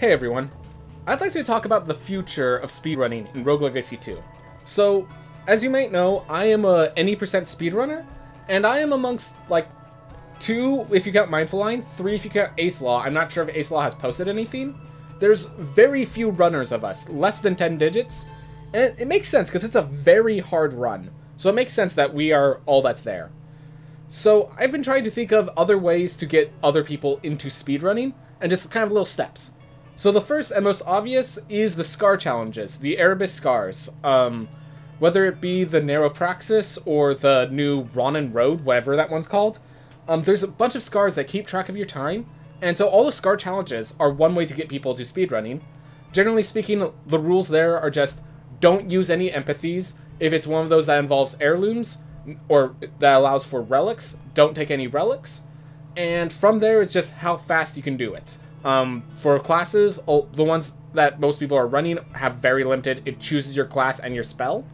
Hey everyone. I'd like to talk about the future of speedrunning in Rogue Legacy 2. So, as you might know, I am a any percent speedrunner, and I am amongst like two if you count Mindful Line, three if you count Ace Law. I'm not sure if Ace Law has posted anything. There's very few runners of us, less than 10 digits, and it, it makes sense because it's a very hard run. So it makes sense that we are all that's there. So I've been trying to think of other ways to get other people into speedrunning, and just kind of little steps. So the first and most obvious is the scar challenges, the Erebus scars. Um, whether it be the Neuropraxis or the new Ronin Road, whatever that one's called, um, there's a bunch of scars that keep track of your time, and so all the scar challenges are one way to get people to speedrunning. Generally speaking, the rules there are just don't use any empathies. If it's one of those that involves heirlooms or that allows for relics, don't take any relics. And from there, it's just how fast you can do it. Um, for classes, the ones that most people are running have very limited. It chooses your class and your spell.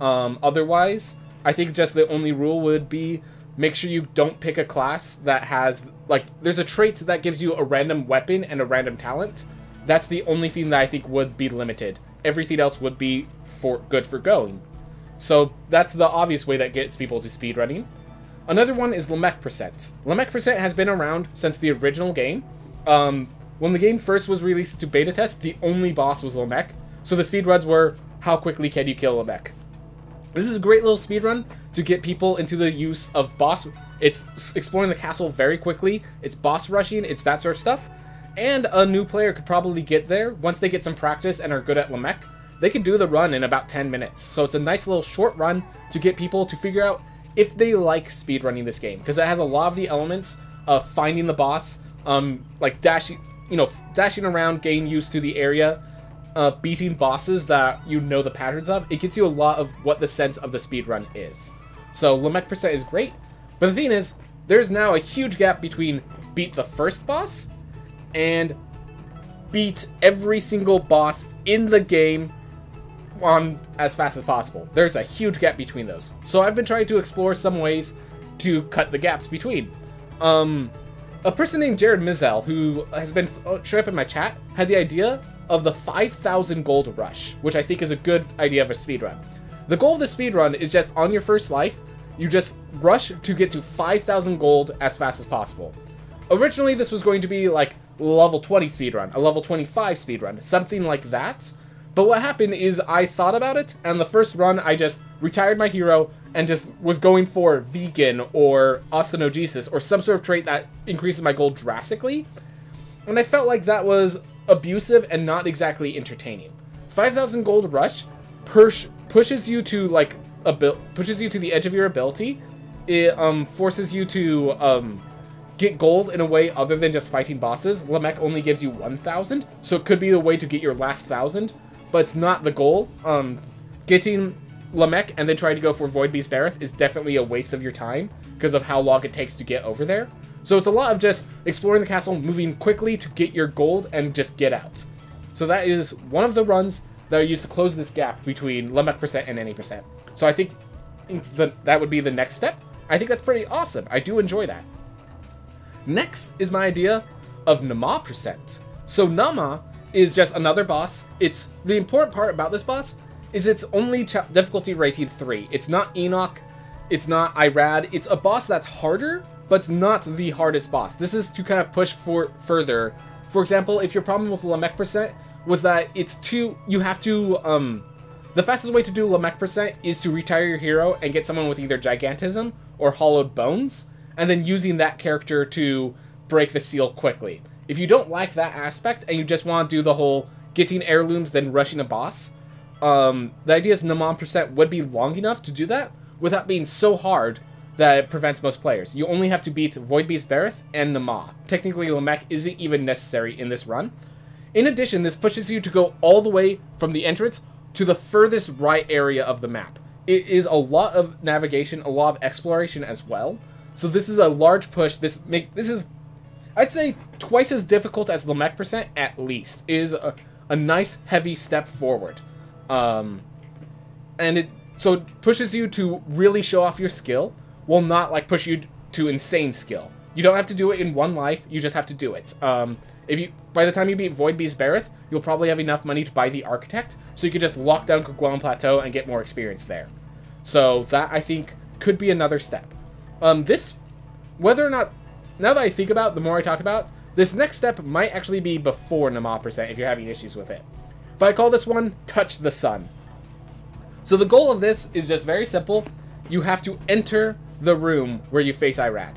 Um, otherwise, I think just the only rule would be make sure you don't pick a class that has like there's a trait that gives you a random weapon and a random talent. That's the only thing that I think would be limited. Everything else would be for good for going. So that's the obvious way that gets people to speedrunning. Another one is Lamech percent. Lamech percent has been around since the original game. Um, when the game first was released to beta test, the only boss was Lamech. So the speedruns were how quickly can you kill Lamech? This is a great little speedrun to get people into the use of boss. It's exploring the castle very quickly. It's boss rushing. It's that sort of stuff. And a new player could probably get there once they get some practice and are good at Lamech. They can do the run in about 10 minutes. So it's a nice little short run to get people to figure out if they like speedrunning this game because it has a lot of the elements of finding the boss, um, like dashing, you know, dashing around, getting used to the area, uh, beating bosses that you know the patterns of, it gets you a lot of what the sense of the speed run is. So Lamech percent is great, but the thing is, there's now a huge gap between beat the first boss and beat every single boss in the game on as fast as possible. There's a huge gap between those. So I've been trying to explore some ways to cut the gaps between. Um, a person named Jared Mizell, who has been uh, showing up in my chat, had the idea of the 5,000 gold rush, which I think is a good idea of a speedrun. The goal of the speedrun is just on your first life, you just rush to get to 5,000 gold as fast as possible. Originally, this was going to be like level 20 speedrun, a level 25 speedrun, something like that. But what happened is I thought about it, and the first run I just retired my hero and just was going for vegan or ostenogesis or some sort of trait that increases my gold drastically. And I felt like that was abusive and not exactly entertaining. 5000 gold rush push, pushes you to like a pushes you to the edge of your ability. It um forces you to um get gold in a way other than just fighting bosses. Lamech only gives you 1000, so it could be the way to get your last 1000, but it's not the goal. Um getting Lamech and then trying to go for Void Beast Barroth is definitely a waste of your time because of how long it takes to get over there. So it's a lot of just exploring the castle, moving quickly to get your gold, and just get out. So that is one of the runs that are used to close this gap between Lamech percent and any percent. So I think that would be the next step. I think that's pretty awesome. I do enjoy that. Next is my idea of Naamah percent. So Naamah is just another boss. It's the important part about this boss is it's only difficulty rating 3. It's not Enoch, it's not Irad. It's a boss that's harder, but it's not the hardest boss. This is to kind of push for further. For example, if your problem with Lamech percent was that it's too, you have to, um, the fastest way to do Lamech percent is to retire your hero and get someone with either Gigantism or Hollowed Bones, and then using that character to break the seal quickly. If you don't like that aspect and you just want to do the whole getting heirlooms then rushing a boss, um, the idea is Naamah percent would be long enough to do that without being so hard that it prevents most players. You only have to beat Void Beast Barroth and Naamah. Technically, Lamech isn't even necessary in this run. In addition, this pushes you to go all the way from the entrance to the furthest right area of the map. It is a lot of navigation, a lot of exploration as well. So this is a large push. This make this is, I'd say, twice as difficult as Lamech percent at least. It is a, a nice heavy step forward, um, and it so it pushes you to really show off your skill will not like push you to insane skill. You don't have to do it in one life. You just have to do it. Um, If you by the time you beat Void Beast Barroth, you'll probably have enough money to buy the Architect, so you could just lock down Kerguelen Plateau and get more experience there. So that I think could be another step. Um, this, whether or not, now that I think about, the more I talk about, this next step might actually be before Naamah percent if you're having issues with it. But I call this one Touch the Sun. So the goal of this is just very simple. You have to enter the room where you face Irad.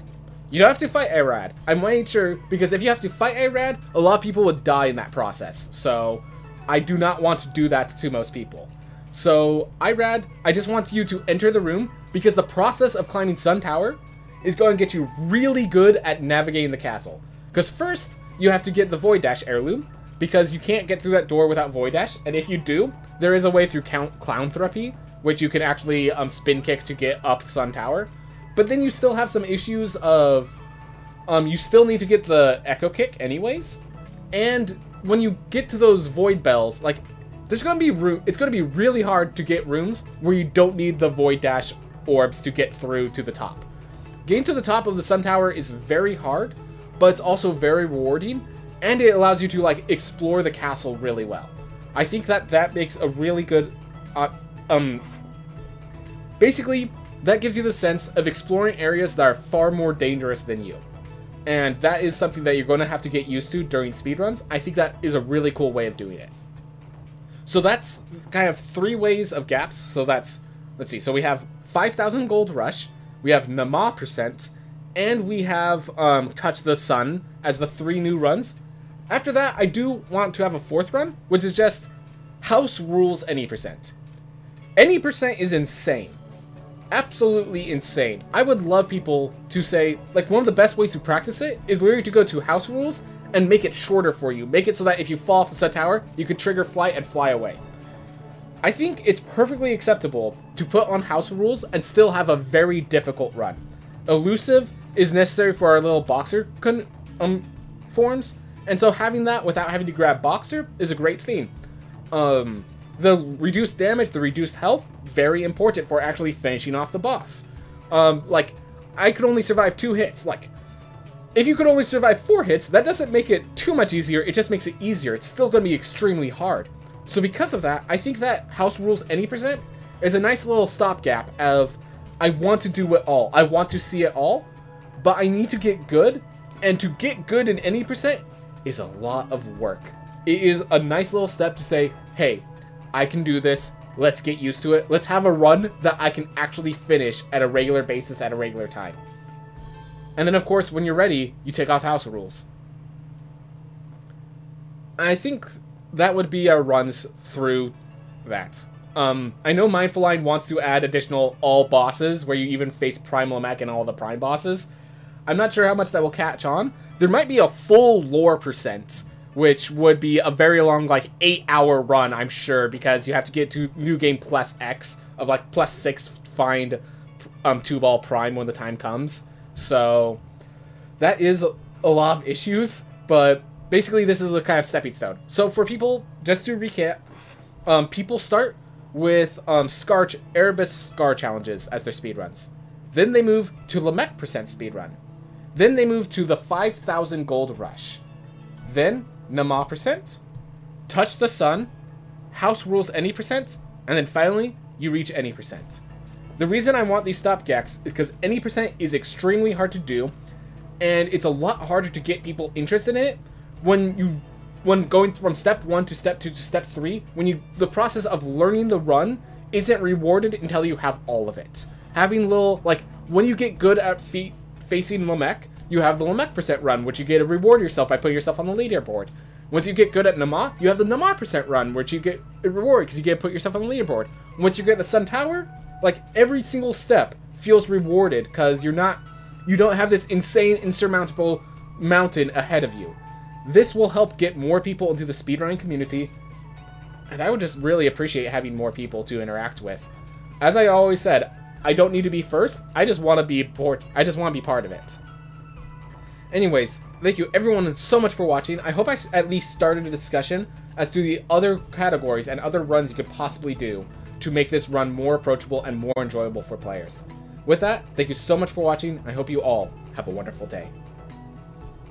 You don't have to fight Irad. I'm making sure, because if you have to fight Irad, a lot of people would die in that process. So I do not want to do that to most people. So, Irad, I just want you to enter the room, because the process of climbing Sun Tower is going to get you really good at navigating the castle. Because first, you have to get the Void Dash heirloom, because you can't get through that door without Void Dash, and if you do, there is a way through Count Clown Therapy, which you can actually um, spin kick to get up Sun Tower. But then you still have some issues of, um, you still need to get the Echo Kick anyways, and when you get to those Void Bells, like, there's gonna be room, it's gonna be really hard to get rooms where you don't need the Void Dash orbs to get through to the top. Getting to the top of the Sun Tower is very hard, but it's also very rewarding, and it allows you to like explore the castle really well. I think that that makes a really good, uh, um, basically that gives you the sense of exploring areas that are far more dangerous than you. And that is something that you're going to have to get used to during speedruns. I think that is a really cool way of doing it. So that's kind of three ways of gaps. So that's, let's see, so we have 5,000 gold rush, we have Naamah percent, and we have um, Touch the Sun as the three new runs. After that, I do want to have a fourth run, which is just House Rules Any Percent. Any percent is insane. Absolutely insane. I would love people to say, like, one of the best ways to practice it is literally to go to House Rules and make it shorter for you. Make it so that if you fall off the set tower, you can trigger flight and fly away. I think it's perfectly acceptable to put on House Rules and still have a very difficult run. Elusive is necessary for our little boxer um, forms, and so having that without having to grab boxer is a great thing. Um, the reduced damage, the reduced health, very important for actually finishing off the boss. Um, like, I could only survive two hits. Like, if you could only survive four hits, that doesn't make it too much easier, it just makes it easier. It's still going to be extremely hard. So because of that, I think that House Rules Any Percent is a nice little stopgap of, I want to do it all. I want to see it all, but I need to get good, and to get good in any percent is a lot of work. It is a nice little step to say, hey, I can do this. Let's get used to it. Let's have a run that I can actually finish at a regular basis at a regular time. And then, of course, when you're ready, you take off house rules. I think that would be our runs through that. Um, I know Mindful Line wants to add additional all bosses, where you even face Prime Lamech and all the Prime bosses. I'm not sure how much that will catch on. There might be a full lore percent, which would be a very long, like, 8-hour run, I'm sure, because you have to get to New Game plus X, of, like, plus 6 find um, Tubal Prime when the time comes. So, that is a lot of issues, but basically this is the kind of stepping stone. So for people, just to recap, um, people start with um, Scar Erebus Scar challenges as their speedruns. Then they move to Lamech percent speedrun. Then they move to the 5,000 gold rush. Then Naamah percent, Touch the Sun, House Rules any percent, and then finally you reach any percent. The reason I want these stopgaps is because any percent is extremely hard to do, and it's a lot harder to get people interested in it when you when going from step one to step two to step three, when you the process of learning the run isn't rewarded until you have all of it. Having little like when you get good at feet facing Lamech, you have the Lamech percent run, which you get to reward yourself by putting yourself on the leaderboard. Once you get good at Naamah, you have the Naamah percent run, which you get a reward because you get to put yourself on the leaderboard. Once you get the Sun Tower, like every single step feels rewarded because you're not, you don't have this insane insurmountable mountain ahead of you. This will help get more people into the speedrunning community, and I would just really appreciate having more people to interact with. As I always said, I don't need to be first. I just want to be part. I just want to be part of it. Anyways, thank you everyone so much for watching. I hope I at least started a discussion as to the other categories and other runs you could possibly do to make this run more approachable and more enjoyable for players. With that, thank you so much for watching. I hope you all have a wonderful day.